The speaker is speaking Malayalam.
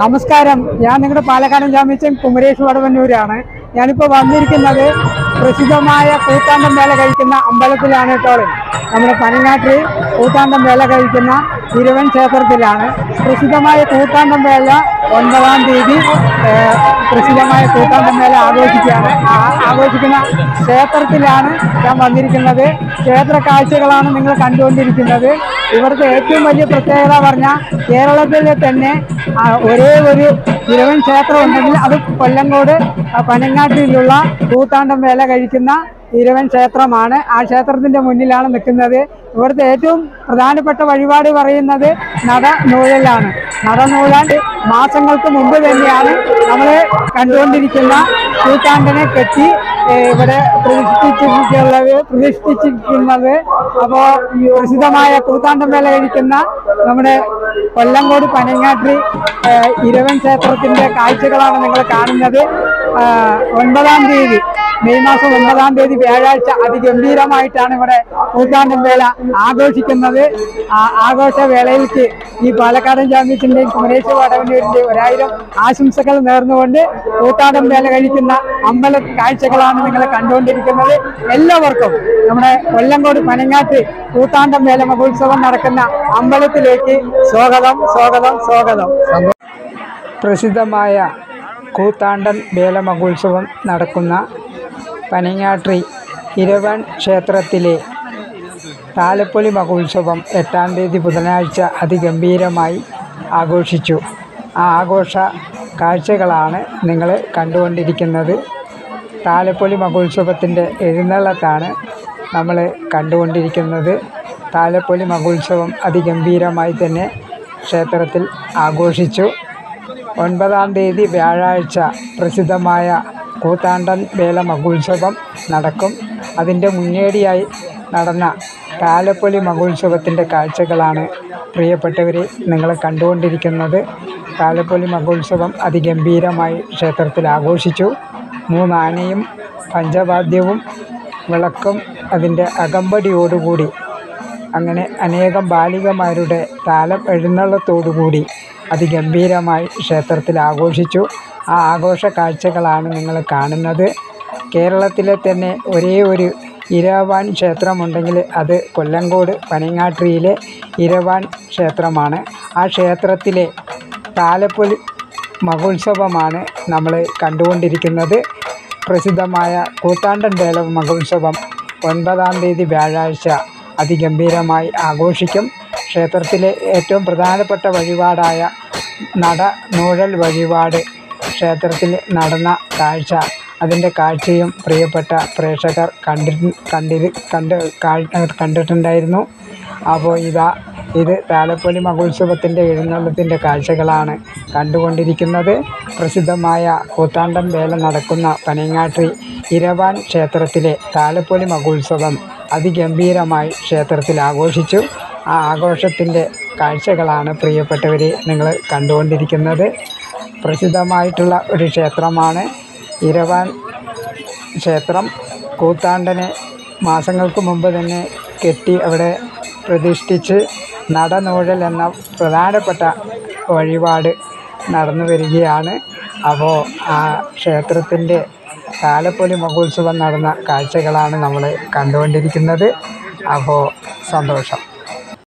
നമസ്കാരം. ഞാൻ നിങ്ങളുടെ പാലക്കാടൻ ജാമ്യച്ചൻ കുമരേഷ് വടവന്നൂരാണ്. ഞാനിപ്പോൾ വന്നിരിക്കുന്നത് പ്രസിദ്ധമായ കൂത്താണ്ടം വേല കഴിക്കുന്ന അമ്പലത്തിലാണ് കേട്ടോ നമ്മുടെ പനങ്ങാട്ടിൽ കൂത്താണ്ടം വേല കഴിക്കുന്ന തിരുവൻ ക്ഷേത്രത്തിലാണ്. പ്രസിദ്ധമായ കൂത്താണ്ടം വേല ഒൻപതാം തീയതി പ്രസിദ്ധമായ കൂത്താണ്ടം വേല ആഘോഷിക്കുകയാണ്. ആഘോഷിക്കുന്ന ക്ഷേത്രത്തിലാണ് ഞാൻ വന്നിരിക്കുന്നത്. ക്ഷേത്ര കാഴ്ചകളാണ് നിങ്ങൾ കണ്ടുകൊണ്ടിരിക്കുന്നത്. ഇവിടുത്തെ ഏറ്റവും വലിയ പ്രത്യേകത പറഞ്ഞാൽ കേരളത്തിൽ തന്നെ ഒരേ ഒരു തിരുവൻ ക്ഷേത്രം ഉണ്ടെങ്കിൽ അത് കൊല്ലങ്കോട് പനങ്ങാട്ടിലുള്ള കൂത്താണ്ടം വേല കഴിക്കുന്ന ഇരവൻ ക്ഷേത്രമാണ്. ആ ക്ഷേത്രത്തിന്റെ മുന്നിലാണ് നിൽക്കുന്നത്. ഇവിടുത്തെ ഏറ്റവും പ്രധാനപ്പെട്ട വഴിപാട് പറയുന്നത് നട നൂഴലാണ്. നട നൂഴാൻ മാസങ്ങൾക്ക് മുമ്പ് തന്നെയാണ് നമ്മൾ കണ്ടുകൊണ്ടിരിക്കുന്ന കൂത്താണ്ടനെ കെട്ടി ഇവിടെ പ്രതിഷ്ഠിച്ചിട്ടുള്ളത് പ്രതിഷ്ഠിച്ചിരിക്കുന്നത്. അപ്പോൾ പ്രസിദ്ധമായ കൂത്താണ്ടം വേല കഴിക്കുന്ന നമ്മുടെ കൊല്ലങ്കോട് പനങ്ങാട്ടി ഇരവൻ ക്ഷേത്രത്തിന്റെ കാഴ്ചകളാണ് നിങ്ങൾ കാണുന്നത്. ഒൻപതാം തീയതി മെയ് മാസം ഒൻപതാം തീയതി വ്യാഴാഴ്ച അതിഗംഭീരമായിട്ടാണ് ഇവിടെ കൂത്താണ്ടൻ വേല ആഘോഷിക്കുന്നത്. ആ ആഘോഷവേളയിലേക്ക് ഈ പാലക്കാടൻ ചാമ്പ്യൻസിന്റെയും കുമരേശ്വര വടവന്നൂരിന്റെയും ഒരായിരം ആശംസകൾ നേർന്നുകൊണ്ട് കൂത്താടം വേല കഴിക്കുന്ന അമ്പല കാഴ്ചകളാണ് നിങ്ങൾ കണ്ടുകൊണ്ടിരിക്കുന്നത്. എല്ലാവർക്കും നമ്മുടെ കൊല്ലങ്കോട് പനങ്ങാട്ട് കൂത്താണ്ടം വേല മഹോത്സവം നടക്കുന്ന അമ്പലത്തിലേക്ക് സ്വാഗതം സ്വാഗതം സ്വാഗതം. പ്രസിദ്ധമായ കൂത്താണ്ടൻ വേല മഹോത്സവം നടക്കുന്ന പനങ്ങാട്രി ഇരവൻ ക്ഷേത്രത്തിലെ താലപ്പൊലി മഹോത്സവം എട്ടാം തീയതി ബുധനാഴ്ച അതിഗംഭീരമായി ആഘോഷിച്ചു. ആ ആഘോഷ കാഴ്ചകളാണ് നിങ്ങൾ കണ്ടുകൊണ്ടിരിക്കുന്നത്. താലപ്പൊലി മഹോത്സവത്തിന്റെ എഴുന്നള്ളത്താണ് നമ്മൾ കണ്ടുകൊണ്ടിരിക്കുന്നത്. താലപ്പൊലി മഹോത്സവം അതിഗംഭീരമായി തന്നെ ക്ഷേത്രത്തിൽ ആഘോഷിച്ചു. ഒൻപതാം തീയതി വ്യാഴാഴ്ച പ്രസിദ്ധമായ കൂത്താണ്ടൻ വേല മഹോത്സവം നടക്കും. അതിന്റെ മുന്നേടിയായി നടന്ന താലപ്പൊലി മഹോത്സവത്തിന്റെ കാഴ്ചകളാണ് പ്രിയപ്പെട്ടവരെ നിങ്ങൾ കണ്ടുകൊണ്ടിരിക്കുന്നത്. താലപ്പൊലി മഹോത്സവം അതിഗംഭീരമായി ക്ഷേത്രത്തിൽ ആഘോഷിച്ചു. മൂന്നാനയും പഞ്ചവാദ്യവും വിളക്കും അതിന്റെ അകമ്പടിയോടുകൂടി അങ്ങനെ അനേകം ബാലികമാരുടെ താലം എഴുന്നള്ളത്തോടുകൂടി അതിഗംഭീരമായി ക്ഷേത്രത്തിൽ ആഘോഷിച്ചു. ആ ആഘോഷ കാഴ്ചകളാണ് നിങ്ങൾ കാണുന്നത്. കേരളത്തിലെ തന്നെ ഒരേ ഒരു ഇരവാൻ ക്ഷേത്രമുണ്ടെങ്കിൽ അത് കൊല്ലങ്കോട് പനങ്ങാട്ടിയിലെ ഇരവാൻ ക്ഷേത്രമാണ്. ആ ക്ഷേത്രത്തിലെ താലപ്പൊലി മഹോത്സവമാണ് നമ്മൾ കണ്ടുകൊണ്ടിരിക്കുന്നത്. പ്രസിദ്ധമായ കൂത്താണ്ടൻ വേല മഹോത്സവം ഒൻപതാം തീയതി വ്യാഴാഴ്ച അതിഗംഭീരമായി ആഘോഷിക്കും. ക്ഷേത്രത്തിലെ ഏറ്റവും പ്രധാനപ്പെട്ട വഴിപാടായ നട നൂഴൽ വഴിപാട് ക്ഷേത്രത്തിൽ നടന്ന കാഴ്ച. അതിന്റെ കാഴ്ചയും പ്രിയപ്പെട്ട പ്രേക്ഷകർ കണ്ടി കണ്ടി കണ്ട് കണ്ടിട്ടുണ്ടായിരുന്നു. അപ്പോൾ ഇതാ ഇത് താലപ്പൊലി മഹോത്സവത്തിന്റെ എഴുന്നള്ളത്തിന്റെ കാഴ്ചകളാണ് കണ്ടുകൊണ്ടിരിക്കുന്നത്. പ്രസിദ്ധമായ കൂത്താണ്ടം വേല നടക്കുന്ന പനങ്ങാട്ടി ഇരവാൻ ക്ഷേത്രത്തിലെ താലപ്പൊലി മഹോത്സവം അതിഗംഭീരമായി ക്ഷേത്രത്തിൽ ആഘോഷിച്ചു. ആ ആഘോഷത്തിന്റെ കാഴ്ചകളാണ് പ്രിയപ്പെട്ടവരെ നിങ്ങൾ കണ്ടുകൊണ്ടിരിക്കുന്നത്. പ്രസിദ്ധമായിട്ടുള്ള ഒരു ക്ഷേത്രമാണ് ഇരവാൻ ക്ഷേത്രം. കൂത്താണ്ടനെ മാസങ്ങൾക്ക് മുമ്പ് തന്നെ കെട്ടി അവിടെ പ്രതിഷ്ഠിച്ച് നടനൂഴൽ എന്ന പ്രധാനപ്പെട്ട വഴിപാട് നടന്നു വരികയാണ്. അപ്പോൾ ആ ക്ഷേത്രത്തിന്റെ താലപ്പൊലി മഹോത്സവം നടന്ന കാഴ്ചകളാണ് നമ്മൾ കണ്ടുകൊണ്ടിരിക്കുന്നത്. അപ്പോൾ സന്തോഷം.